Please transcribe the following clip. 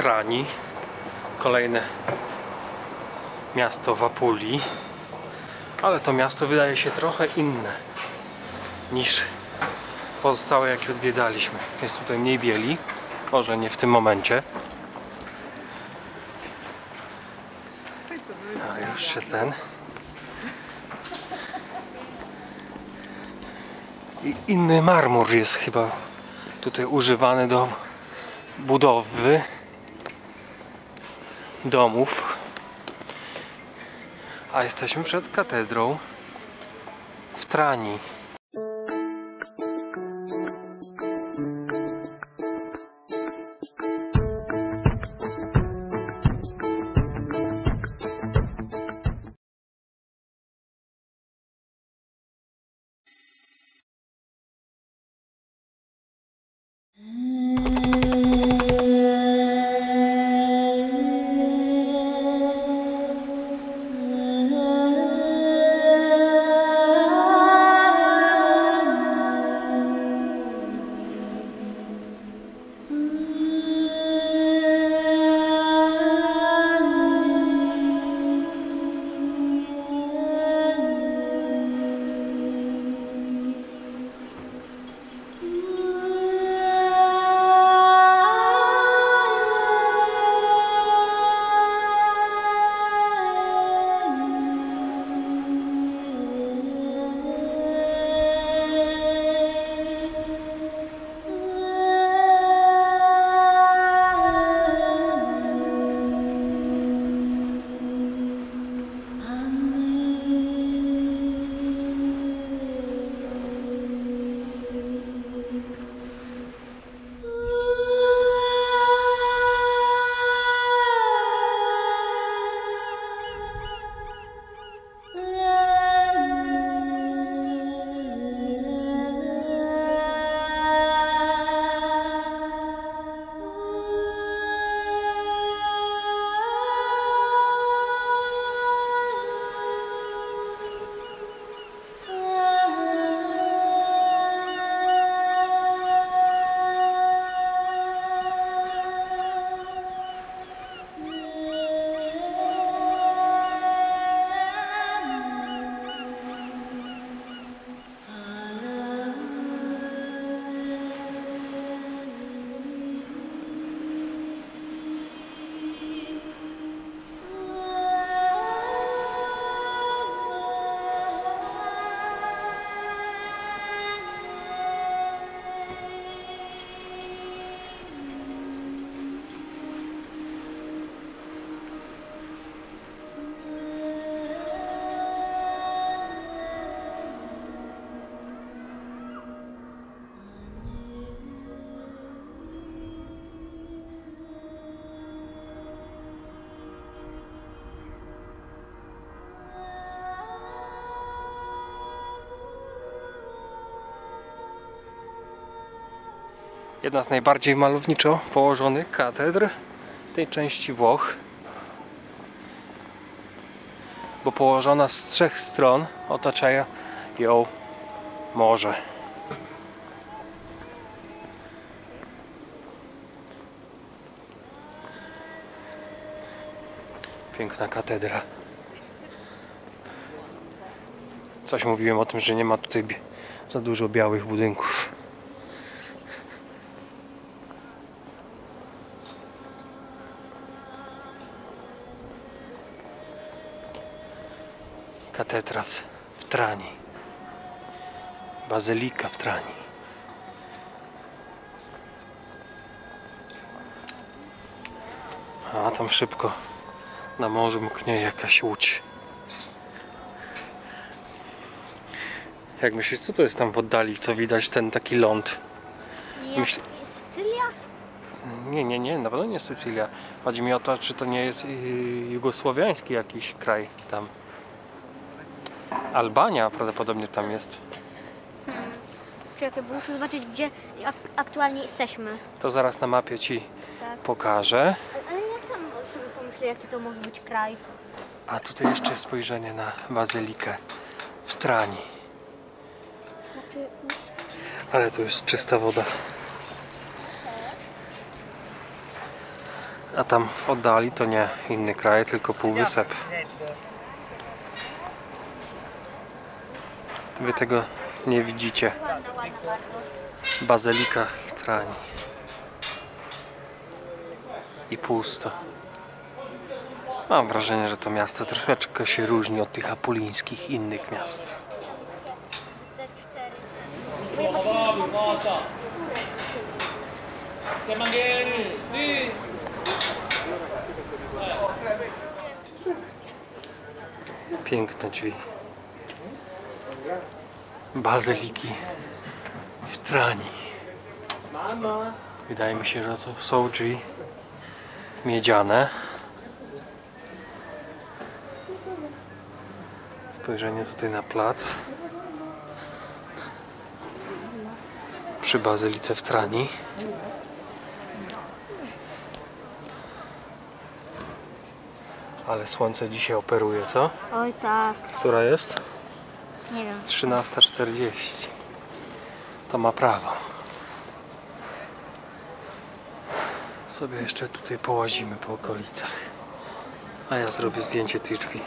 Trani. Kolejne miasto w Apulii. Ale to miasto wydaje się trochę inne niż pozostałe jakie odwiedzaliśmy. Jest tutaj mniej bieli. Może nie w tym momencie. A już się ten. I inny marmur jest chyba tutaj używany do budowy domów. A jesteśmy przed katedrą w Trani. Jedna z najbardziej malowniczo położonych katedr tej części Włoch. Bo położona z trzech stron otacza ją morze. Piękna katedra. Coś mówiłem o tym, że nie ma tutaj za dużo białych budynków. Katedra w, w Trani. Bazylika w Trani. A tam szybko na morzu mknie jakaś łódź. Jak myślisz, co to jest tam w oddali, co widać ten taki ląd? Myśl- Sycylia? Nie, nie, nie, na pewno nie Sycylia. Chodzi mi o to, czy to nie jest yy, jugosłowiański jakiś kraj tam. Albania prawdopodobnie tam jest. Czekaj, bo muszę zobaczyć, gdzie ak aktualnie jesteśmy. To zaraz na mapie ci Tak. pokażę. Ale- Ale ja sam sobie pomyślę, jaki to może być kraj. A tutaj jeszcze spojrzenie na bazylikę w Trani. Znaczy, Ale tu jest czysta woda. A tam w oddali to nie inny kraj, tylko półwysep. Wy tego nie widzicie. Bazylika w Trani. I pusto. Mam wrażenie, że to miasto troszeczkę się różni od tych apulińskich innych miast. Piękne drzwi. Bazyliki w Trani. Wydaje mi się, że to są drzwi miedziane. Spojrzenie tutaj na plac. Przy Bazylice w Trani. Ale słońce dzisiaj operuje, co? Oj tak. Która jest? Nie wiem. 13.40. To ma prawo. Sobie jeszcze tutaj połazimy po okolicach. A ja zrobię zdjęcie tych drzwi.